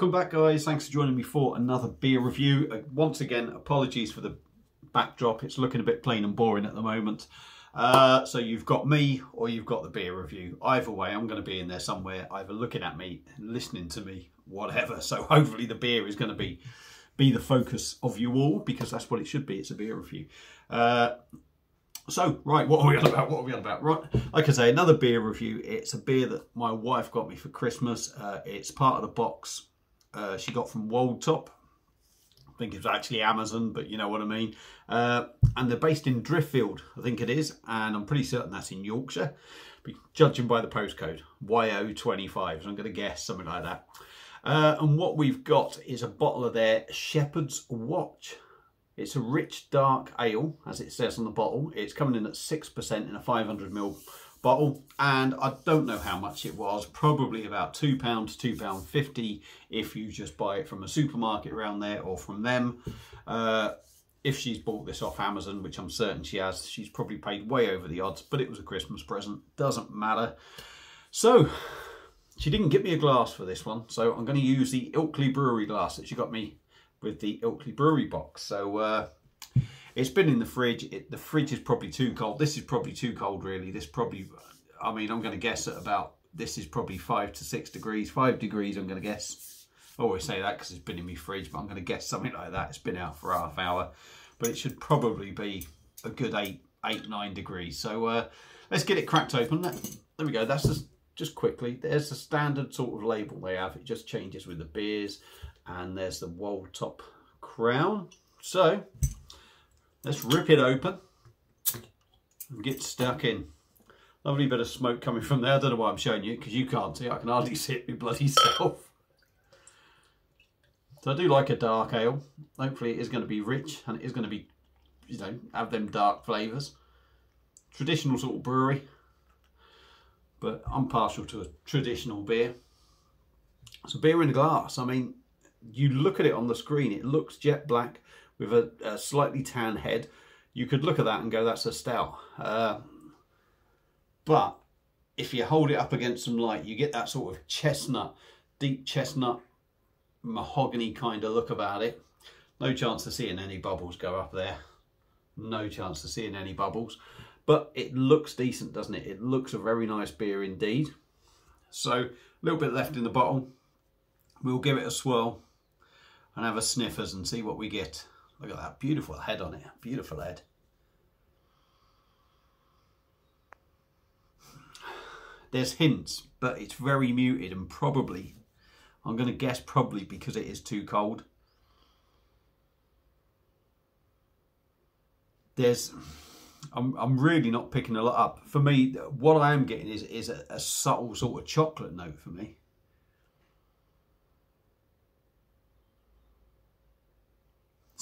Welcome back guys, thanks for joining me for another beer review. Uh, once again, apologies for the backdrop, it's looking a bit plain and boring at the moment. Uh, so you've got me or you've got the beer review. Either way, I'm going to be in there somewhere, either looking at me, listening to me, whatever. So hopefully the beer is going to be be the focus of you all because that's what it should be. It's a beer review. Uh, so, right, what are we on about? What are we on about? Right, like I say, another beer review. It's a beer that my wife got me for Christmas. Uh, it's part of the box uh, she got from Wold Top. I think it was actually Amazon, but you know what I mean. Uh, and they're based in Driffield, I think it is, and I'm pretty certain that's in Yorkshire, judging by the postcode, YO25. So I'm going to guess something like that. Uh, and what we've got is a bottle of their Shepherd's Watch. It's a rich dark ale, as it says on the bottle. It's coming in at 6% in a 500ml bottle. And I don't know how much it was. Probably about £2 to £2.50 if you just buy it from a supermarket around there or from them. Uh, if she's bought this off Amazon, which I'm certain she has, she's probably paid way over the odds, but it was a Christmas present. Doesn't matter. So, she didn't get me a glass for this one, so I'm going to use the Ilkley Brewery glass that she got me with the Ilkley Brewery box. So uh, it's been in the fridge. It, the fridge is probably too cold. This is probably too cold, really. This probably, I mean, I'm going to guess at about, this is probably five to six degrees. Five degrees, I'm going to guess. I always say that because it's been in my fridge, but I'm going to guess something like that. It's been out for half hour, but it should probably be a good eight, eight, nine degrees. So uh, let's get it cracked open. There we go. That's just, quickly. There's the standard sort of label they have. It just changes with the beers and there's the Wold Top crown. So let's rip it open and get stuck in. Lovely bit of smoke coming from there. I don't know why I'm showing you because you can't see. I can hardly see it my bloody self. So I do like a dark ale. Hopefully it is going to be rich and it is going to be, you know, have them dark flavours. Traditional sort of brewery. But I'm partial to a traditional beer. So beer in a glass. I mean, you look at it on the screen, it looks jet black with a, a slightly tan head. You could look at that and go, that's a stout. Uh, but if you hold it up against some light, you get that sort of chestnut, deep chestnut, mahogany kind of look about it. No chance of seeing any bubbles go up there. No chance of seeing any bubbles. But it looks decent, doesn't it? It looks a very nice beer indeed. So, a little bit left in the bottle. We'll give it a swirl and have a sniffers and see what we get. Look at that beautiful head on it, beautiful head. There's hints, but it's very muted and probably, I'm going to guess probably because it is too cold. There's, I'm, I'm really not picking a lot up. For me, what I am getting is, is a, a subtle sort of chocolate note for me.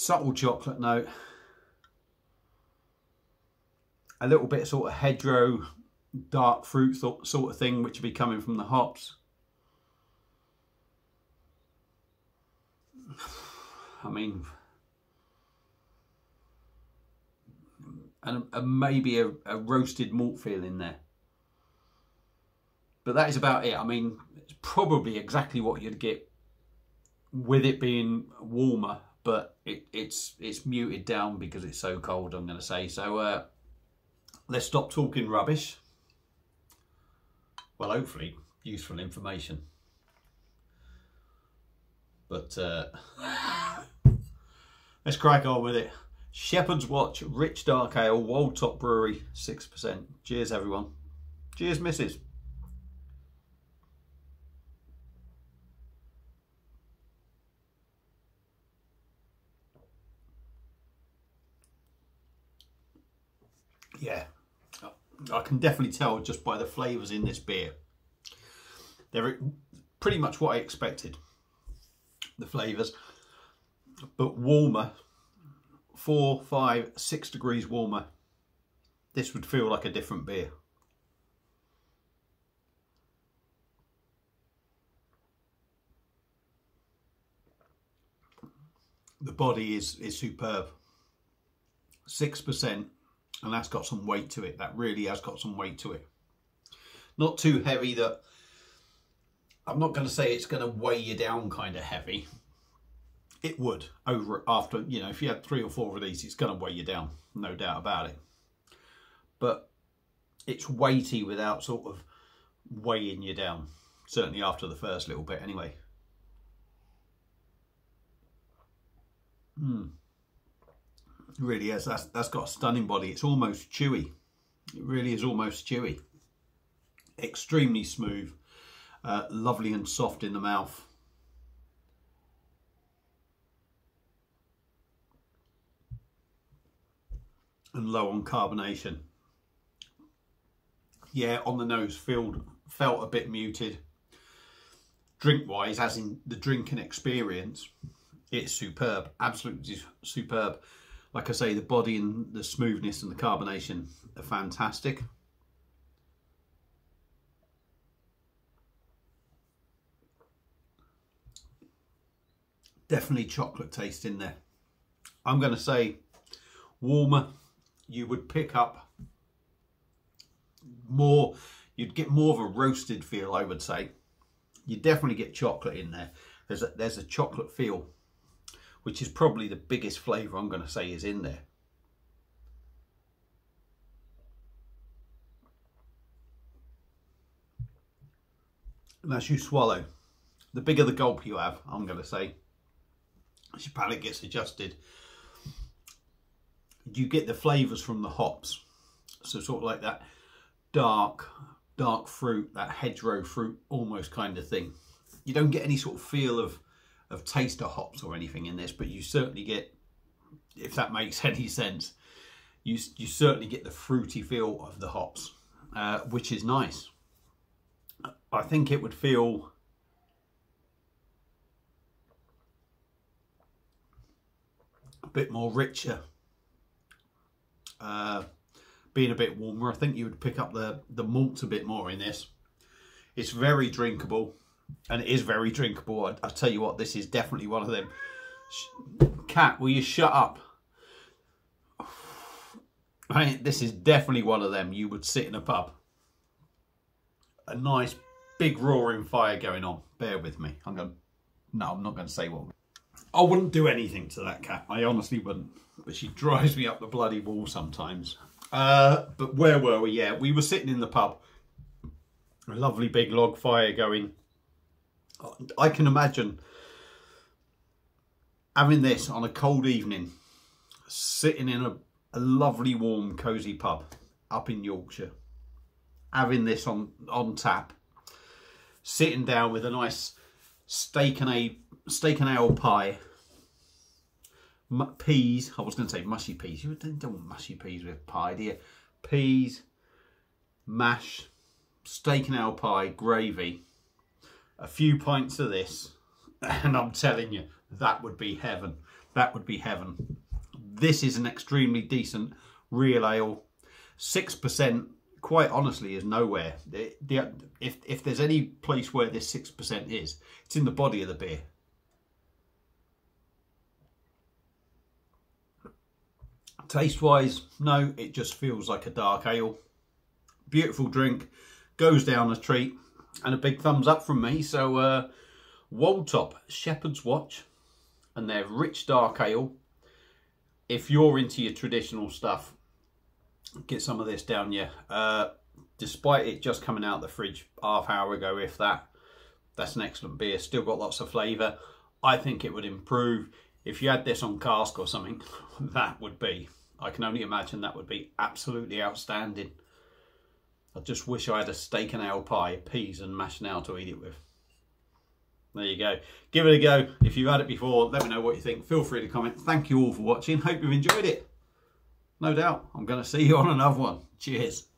Subtle chocolate note. A little bit sort of hedgerow, dark fruit sort of thing, which would be coming from the hops. I mean, and, maybe a, a, roasted malt feel in there. But that is about it. I mean, it's probably exactly what you'd get with it being warmer but it, it's it's muted down because it's so cold I'm going to say. So uh, let's stop talking rubbish. Well hopefully useful information. But uh, let's crack on with it. Shepherd's Watch Rich Dark Ale Wold Top Brewery 6% cheers everyone. Cheers missus yeah, I can definitely tell just by the flavours in this beer. They're pretty much what I expected, the flavours, but warmer, four, five, six degrees warmer. This would feel like a different beer. The body is, is superb. 6% and that's got some weight to it. That really has got some weight to it. Not too heavy that I'm not going to say it's going to weigh you down kind of heavy. It would over after, you know, if you had three or four of these, it's going to weigh you down, no doubt about it. But it's weighty without sort of weighing you down, certainly after the first little bit anyway. Hmm. Really is. That's, that's got a stunning body. It's almost chewy. It really is almost chewy. Extremely smooth. Uh, lovely and soft in the mouth. And low on carbonation. Yeah, on the nose, felt, felt a bit muted. Drink-wise, as in the drinking experience, it's superb, absolutely superb. Like I say, the body and the smoothness and the carbonation are fantastic. Definitely chocolate taste in there. I'm going to say warmer, you would pick up more, you'd get more of a roasted feel, I would say. You definitely get chocolate in there. There's a, there's a chocolate feel which is probably the biggest flavour I'm going to say is in there. And as you swallow, the bigger the gulp you have, I'm going to say, as your palate gets adjusted, you get the flavours from the hops. So sort of like that dark, dark fruit, that hedgerow fruit almost kind of thing. You don't get any sort of feel of of taster hops or anything in this, but you certainly get, if that makes any sense, you, you certainly get the fruity feel of the hops, uh, which is nice. I think it would feel a bit more richer, uh, being a bit warmer. I think you would pick up the, the malt a bit more in this. It's very drinkable and it is very drinkable. I, I tell you what, this is definitely one of them. Cat, will you shut up? Right, this is definitely one of them. You would sit in a pub. A nice big roaring fire going on. Bear with me. I'm going. No, I'm not going to say what. I wouldn't do anything to that cat. I honestly wouldn't. But she drives me up the bloody wall sometimes. Uh, but where were we? Yeah, we were sitting in the pub. A lovely big log fire going. I can imagine having this on a cold evening, sitting in a, a lovely warm cosy pub up in Yorkshire, having this on, on tap, sitting down with a nice steak and a steak and ale pie, M peas, I was going to say mushy peas, you don't want mushy peas with pie, do you? Peas, mash, steak and ale pie, gravy, a few pints of this, and I'm telling you, that would be heaven. That would be heaven. This is an extremely decent real ale. 6%, quite honestly, is nowhere. The, the, if, if there's any place where this 6% is, it's in the body of the beer. Taste-wise, no, it just feels like a dark ale. Beautiful drink, goes down a treat and a big thumbs up from me. So uh, Wold Shepherd's Watch and their Rich Dark Ale. If you're into your traditional stuff, get some of this down you. Uh, despite it just coming out the fridge half hour ago, if that, that's an excellent beer. Still got lots of flavour. I think it would improve. If you had this on cask or something, that would be, I can only imagine that would be absolutely outstanding. I just wish I had a steak and ale pie, peas and mashed now to eat it with. There you go. Give it a go. If you've had it before, let me know what you think. Feel free to comment. Thank you all for watching. Hope you've enjoyed it. No doubt. I'm going to see you on another one. Cheers.